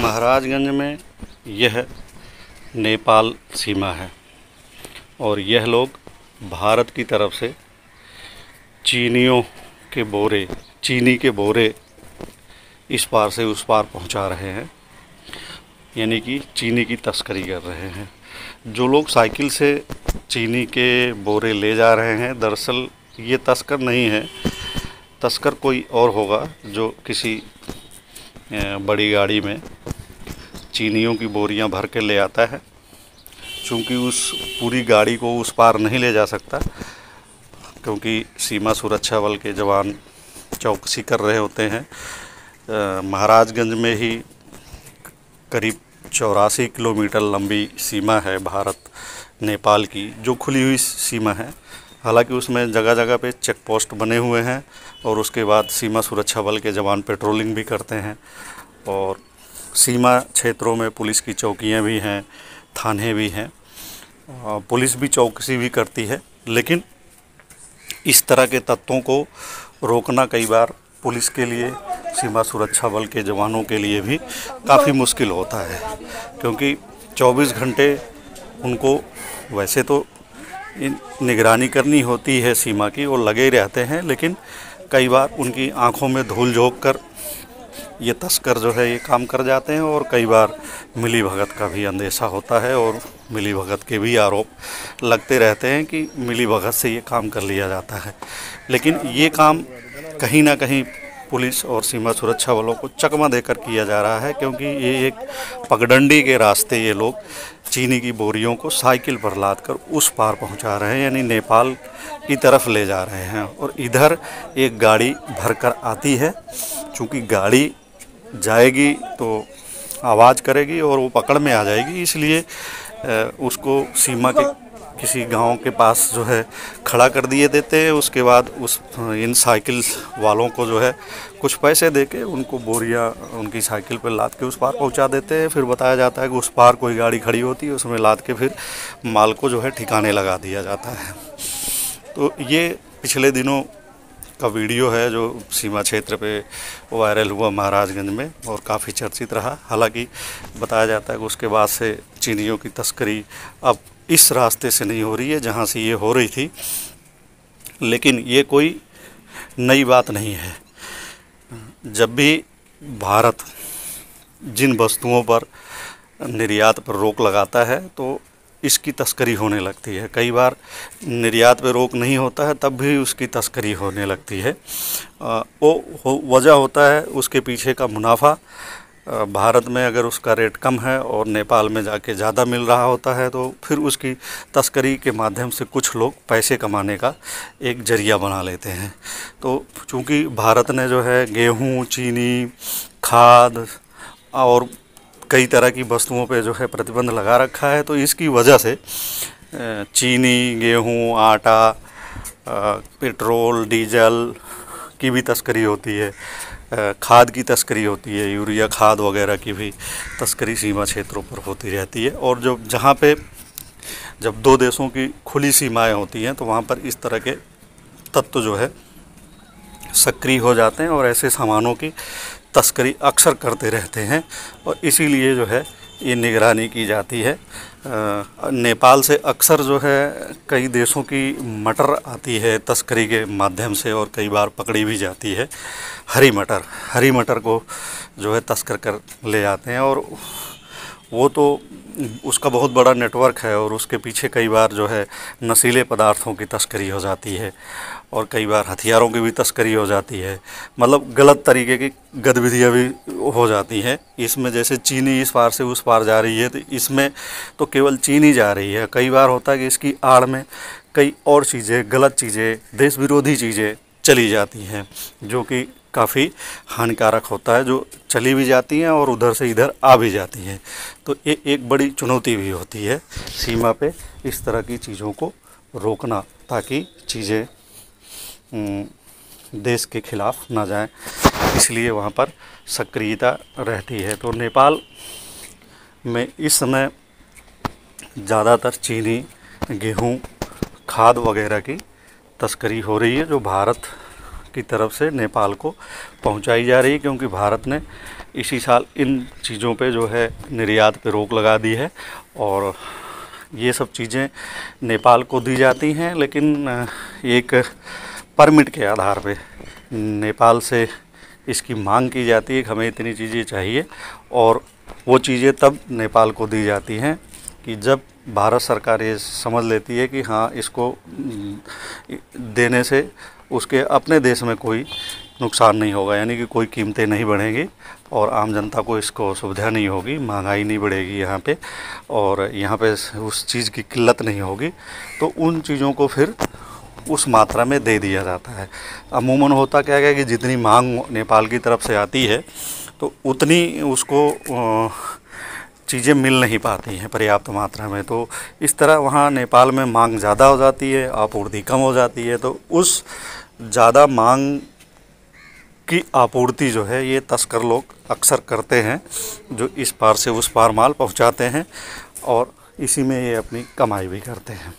महाराजगंज में यह नेपाल सीमा है और यह लोग भारत की तरफ़ से चीनियों के बोरे, चीनी के बोरे इस पार से उस पार पहुँचा रहे हैं। यानी कि चीनी की तस्करी कर रहे हैं। जो लोग साइकिल से चीनी के बोरे ले जा रहे हैं, दरअसल ये तस्कर नहीं है। तस्कर कोई और होगा जो किसी बड़ी गाड़ी में चीनियों की बोरियाँ भर के ले आता है। चूँकि उस पूरी गाड़ी को उस पार नहीं ले जा सकता, क्योंकि सीमा सुरक्षा बल के जवान चौकसी कर रहे होते हैं महाराजगंज में ही करीब चौरासी किलोमीटर लंबी सीमा है भारत, नेपाल की, जो खुली हुई सीमा है। हालाँकि उसमें जगह जगह पे चेक पोस्ट बने हुए हैं और उसके बाद सीमा सुरक्षा बल के जवान पेट्रोलिंग भी करते हैं और सीमा क्षेत्रों में पुलिस की चौकियाँ भी हैं, थाने भी हैं। पुलिस भी चौकसी भी करती है, लेकिन इस तरह के तत्वों को रोकना कई बार पुलिस के लिए, सीमा सुरक्षा बल के जवानों के लिए भी काफ़ी मुश्किल होता है, क्योंकि 24 घंटे उनको वैसे तो निगरानी करनी होती है सीमा की, वो लगे रहते हैं, लेकिन कई बार उनकी आँखों में धूल झोंक कर ये तस्कर जो है ये काम कर जाते हैं और कई बार मिली भगत का भी अंदेशा होता है और मिली भगत के भी आरोप लगते रहते हैं कि मिली भगत से ये काम कर लिया जाता है। लेकिन ये काम कहीं ना कहीं पुलिस और सीमा सुरक्षा बलों को चकमा देकर किया जा रहा है क्योंकि ये एक पगडंडी के रास्ते ये लोग चीनी की बोरियों को साइकिल पर लाद कर उस पार पहुँचा रहे हैं, यानी नेपाल की तरफ़ ले जा रहे हैं। और इधर एक गाड़ी भरकर आती है, चूँकि गाड़ी जाएगी तो आवाज़ करेगी और वो पकड़ में आ जाएगी, इसलिए उसको सीमा के किसी गाँव के पास जो है खड़ा कर दिए देते हैं। उसके बाद उस, इन साइकिल वालों को जो है कुछ पैसे दे के उनको बोरिया उनकी साइकिल पर लाद के उस पार पहुँचा देते हैं। फिर बताया जाता है कि उस पार कोई गाड़ी खड़ी होती है, उसमें लाद के फिर माल को जो है ठिकाने लगा दिया जाता है। तो ये पिछले दिनों का वीडियो है जो सीमा क्षेत्र पे वायरल हुआ महाराजगंज में और काफ़ी चर्चित रहा। हालाँकि बताया जाता है कि उसके बाद से चीनियों की तस्करी अब इस रास्ते से नहीं हो रही है, जहाँ से ये हो रही थी। लेकिन ये कोई नई बात नहीं है। जब भी भारत जिन वस्तुओं पर निर्यात पर रोक लगाता है तो इसकी तस्करी होने लगती है। कई बार निर्यात पे रोक नहीं होता है, तब भी उसकी तस्करी होने लगती है। वो वजह होता है उसके पीछे का मुनाफा। भारत में अगर उसका रेट कम है और नेपाल में जाके ज़्यादा मिल रहा होता है तो फिर उसकी तस्करी के माध्यम से कुछ लोग पैसे कमाने का एक ज़रिया बना लेते हैं। तो चूँकि भारत ने जो है गेहूँ, चीनी, खाद और कई तरह की वस्तुओं पे जो है प्रतिबंध लगा रखा है तो इसकी वजह से चीनी, गेहूँ, आटा पेट्रोल, डीजल की भी तस्करी होती है खाद की तस्करी होती है, यूरिया खाद वगैरह की भी तस्करी सीमा क्षेत्रों पर होती रहती है। और जो, जहाँ पे जब दो देशों की खुली सीमाएँ होती हैं तो वहाँ पर इस तरह के तत्व जो है सक्रिय हो जाते हैं और ऐसे सामानों की तस्करी अक्सर करते रहते हैं और इसीलिए जो है ये निगरानी की जाती है। नेपाल से अक्सर जो है कई देशों की मटर आती है तस्करी के माध्यम से और कई बार पकड़ी भी जाती है। हरी मटर हरी मटर को जो है तस्कर कर ले जाते हैं और वो तो उसका बहुत बड़ा नेटवर्क है और उसके पीछे कई बार जो है नशीले पदार्थों की तस्करी हो जाती है और कई बार हथियारों की भी तस्करी हो जाती है। मतलब गलत तरीके की गतिविधियाँ भी हो जाती हैं। इसमें जैसे चीनी इस पार से उस पार जा रही है तो इसमें तो केवल चीनी जा रही है। कई बार होता है कि इसकी आड़ में कई और चीज़ें, गलत चीज़ें देश विरोधी चीज़ें चली जाती हैं, जो कि काफ़ी हानिकारक होता है, जो चली भी जाती हैं और उधर से इधर आ भी जाती हैं। तो ये एक बड़ी चुनौती भी होती है सीमा पे इस तरह की चीज़ों को रोकना, ताकि चीज़ें देश के खिलाफ ना जाएँ। इसलिए वहाँ पर सक्रियता रहती है। तो नेपाल में इस समय ज़्यादातर चीनी, गेहूँ, खाद वगैरह की तस्करी हो रही है, जो भारत की तरफ़ से नेपाल को पहुंचाई जा रही है, क्योंकि भारत ने इसी साल इन चीज़ों पे जो है निर्यात पे रोक लगा दी है, और ये सब चीज़ें नेपाल को दी जाती हैं, लेकिन एक परमिट के आधार पे नेपाल से इसकी मांग की जाती है कि हमें इतनी चीज़ें चाहिए, और वो चीज़ें तब नेपाल को दी जाती हैं कि जब भारत सरकार ये समझ लेती है कि हाँ इसको देने से उसके अपने देश में कोई नुकसान नहीं होगा, यानी कि कोई कीमतें नहीं बढ़ेंगी और आम जनता को इसको सुविधा नहीं होगी, महँगाई नहीं बढ़ेगी यहाँ पे और यहाँ पे उस चीज़ की किल्लत नहीं होगी। तो उन चीज़ों को फिर उस मात्रा में दे दिया जाता है। अमूमन होता क्या है कि जितनी मांग नेपाल की तरफ़ से आती है तो उतनी उसको चीज़ें मिल नहीं पाती हैं पर्याप्त मात्रा में। तो इस तरह वहाँ नेपाल में मांग ज़्यादा हो जाती है, आपूर्ति कम हो जाती है। तो उस ज़्यादा मांग की आपूर्ति जो है, ये तस्कर लोग अक्सर करते हैं, जो इस पार से उस पार माल पहुँचाते हैं और इसी में ये अपनी कमाई भी करते हैं।